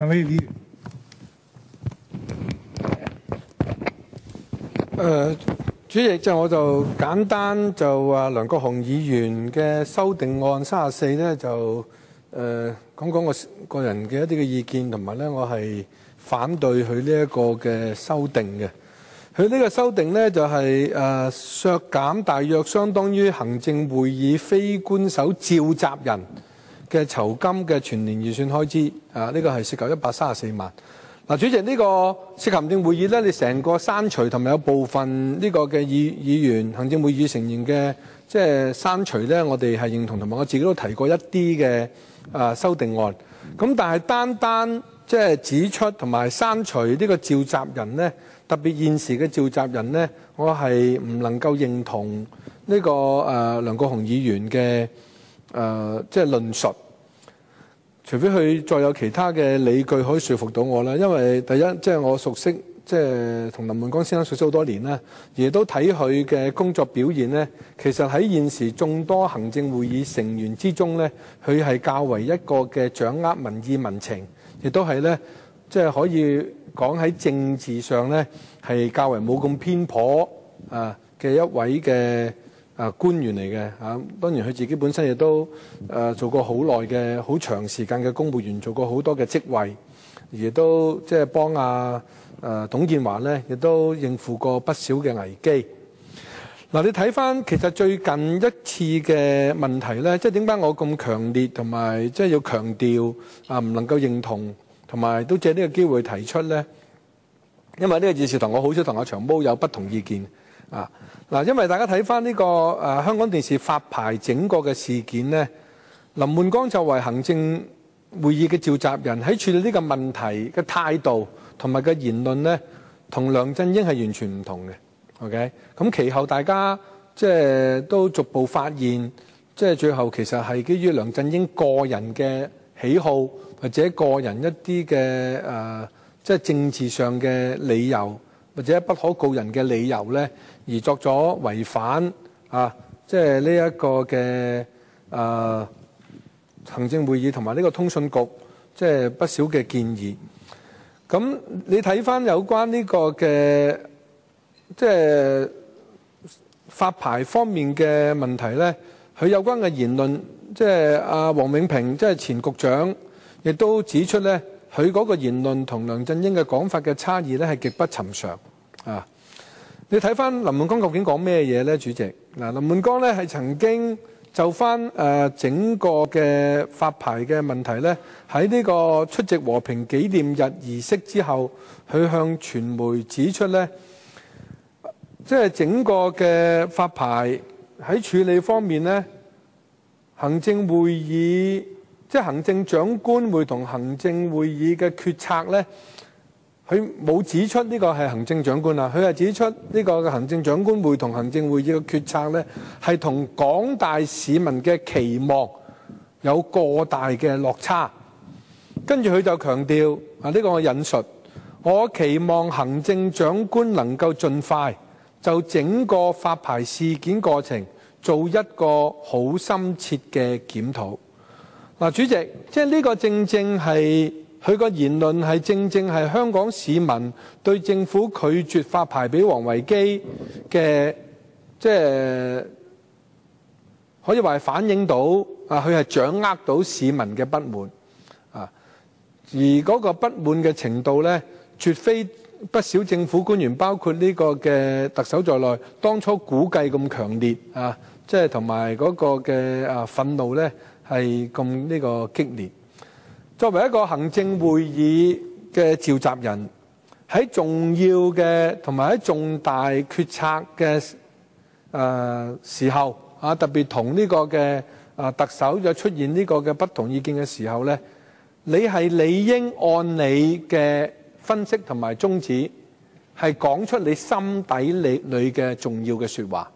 兩位議員，誒、主席就我就簡單就話梁國雄議員嘅修訂案三十四咧就誒、講講我個人嘅一啲嘅意見，同埋咧我係反對佢呢一個嘅修訂嘅。佢呢個修訂咧就係、誒、削減大約相當於行政會議非官守召集人嘅酬金嘅全年預算開支啊，呢、個係涉及一百三十四萬。嗱，主席呢個涉及行政會議咧，你成個刪除同埋有部分呢個嘅議議員、行政會議成員嘅即係刪除咧，我哋係認同，同埋我自己都提過一啲嘅啊修訂案。咁但係單單即係指出同埋刪除呢個召集人咧，特別現時嘅召集人咧，我係唔能夠認同呢、個誒、梁國雄議員嘅、呃即係論述。除非佢再有其他嘅理據可以說服到我啦，因為第一即係我熟悉，即係同林文光先生熟悉好多年啦，亦都睇佢嘅工作表現呢。其實喺現時眾多行政會議成員之中呢，佢係較為一個嘅掌握民意民情，亦都係呢，即係可以講喺政治上呢，係較為冇咁偏頗啊嘅一位嘅。啊官員嚟嘅嚇，當然佢自己本身亦都誒、做過好耐嘅好長時間嘅公務員，做過好多嘅職位，而都即係幫阿誒董建華咧，亦都應付過不少嘅危機。嗱、你睇翻其實最近一次嘅問題咧，即係點解我咁強烈同埋即係要強調啊，唔能夠認同，同埋都借呢個機會提出咧，因為呢個議事堂我好少同阿長毛有不同意見啊。嗱，因為大家睇翻呢個誒、香港電視發牌整個嘅事件呢，林煥光就為行政會議嘅召集人喺處理呢個問題嘅態度同埋嘅言論呢，同梁振英係完全唔同嘅。OK，咁其後大家即係都逐步發現，即係最後其實係基於梁振英個人嘅喜好或者個人一啲嘅誒，即係政治上嘅理由或者不可告人嘅理由呢。而作咗違反啊，即係呢一個嘅誒、行政會議同埋呢個通訊局，即係不少嘅建議。咁你睇翻有關呢個嘅即係發牌方面嘅問題咧，佢有關嘅言論，即係阿黃永平，即係前局長，亦都指出咧，佢嗰個言論同梁振英嘅講法嘅差異咧係極不尋常啊！你睇翻林滿江究竟講咩嘢呢？主席嗱，林滿江咧係曾經就翻誒、整個嘅發牌嘅問題咧，喺呢個出席和平紀念日儀式之後，佢向傳媒指出咧，即係整個嘅發牌喺處理方面咧，行政會議即係行政長官會同行政會議嘅決策咧。佢冇指出呢個係行政長官啊，佢係指出呢個行政長官會同行政會議嘅決策呢，係同廣大市民嘅期望有過大嘅落差。跟住佢就強調啊，呢個我引述，我期望行政長官能夠盡快就整個發牌事件過程做一個好深切嘅檢討。嗱，主席，即係呢個正正係。佢個言論係正正係香港市民對政府拒絕發牌俾黃維基嘅，即係可以話係反映到啊，佢係掌握到市民嘅不滿啊，而嗰個不滿嘅程度呢，絕非不少政府官員，包括呢個嘅特首在內，當初估計咁強烈啊，即係同埋嗰個嘅啊憤怒呢，係咁呢個激烈。作為一個行政會議嘅召集人，喺重要嘅同埋喺重大決策嘅誒、呃、時候啊，特別同呢個嘅啊特首有出現呢個嘅不同意見嘅時候呢，你係理應按你嘅分析同埋宗旨，係講出你心底裏裏嘅重要嘅説話，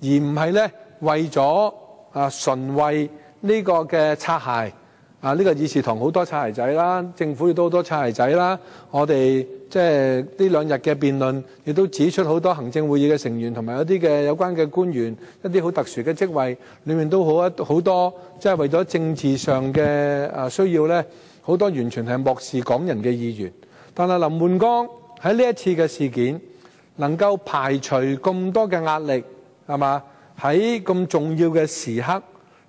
而唔係呢為咗啊純為呢個嘅擦鞋。啊！呢、個議事堂好多擦鞋仔啦，政府亦都好多擦鞋仔啦。我哋即係呢兩日嘅辯論，亦都指出好多行政會議嘅成員同埋一啲嘅有關嘅官員，一啲好特殊嘅職位，裏面都好一好多，即係為咗政治上嘅啊需要咧，好多完全係漠視港人嘅意願。但係林煥光喺呢一次嘅事件，能夠排除咁多嘅壓力，係嘛？喺咁重要嘅時刻，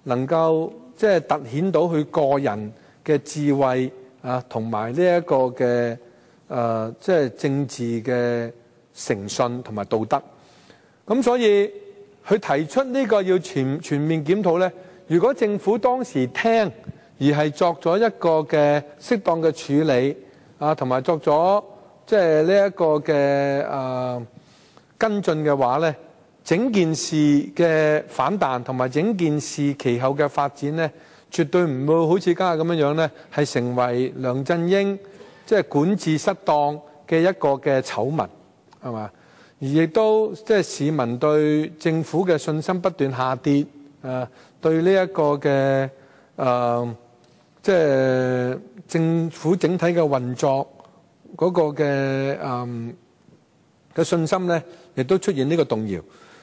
能夠即係突顯到佢個人嘅智慧啊，同埋呢一個嘅誒，即係政治嘅誠信同埋道德。咁所以佢提出呢個要全全面檢討呢，如果政府當時聽而係作咗一個嘅適當嘅處理啊，同埋作咗即係呢一個嘅誒跟進嘅話呢，整件事嘅反彈同埋整件事其後嘅發展呢，絕對唔會好似今日咁樣樣呢，係成為梁振英即係管治失當嘅一個嘅醜聞，係嘛？而亦都即係市民對政府嘅信心不斷下跌，誒對呢一個嘅誒即係政府整體嘅運作嗰個嘅誒嘅信心咧，亦都出現呢個動搖。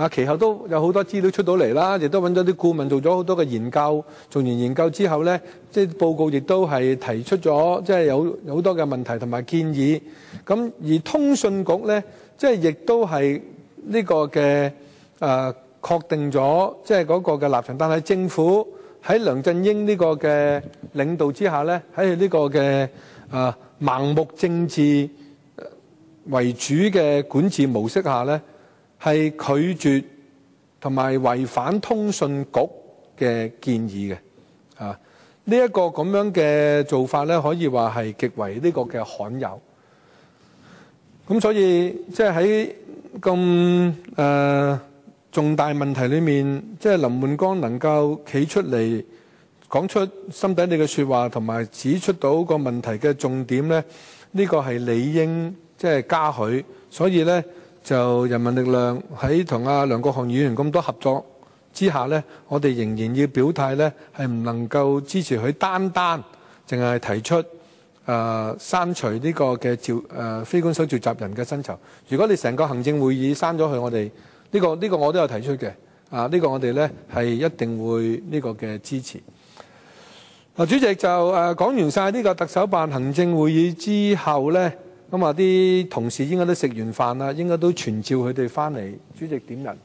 啊，其後都有好多資料出到嚟啦，亦都揾咗啲顧問做咗好多嘅研究。做完研究之後呢，即係報告亦都係提出咗，即係有好多嘅問題同埋建議。咁而通訊局呢，即係亦都係呢個嘅誒確定咗，即係嗰個嘅立場。但係政府喺梁振英呢個嘅領導之下呢，喺呢個嘅啊盲目政治為主嘅管治模式下呢，係拒絕同埋違反通訊局嘅建議嘅啊。呢一個咁樣嘅做法呢，可以話係極為呢個嘅罕有。咁所以即係喺咁誒重大問題裏面，即係林煥光能夠企出嚟講出心底你嘅說話，同埋指出到個問題嘅重點咧，呢個係理應即係嘉許。所以咧，就人民力量喺同阿梁國雄議員咁多合作之下咧，我哋仍然要表態咧，係唔能夠支持佢單單淨係提出誒刪除呢個嘅召誒非官守召集人嘅薪酬。如果你成個行政會議刪咗佢，我哋呢個呢個我都有提出嘅。啊，呢個我哋咧係一定會呢個嘅支持。嗱，主席就誒講完晒呢個特首辦行政會議之後咧，咁啊啲同事應該都食完飯啦，應該都傳召佢哋翻嚟。主席點人？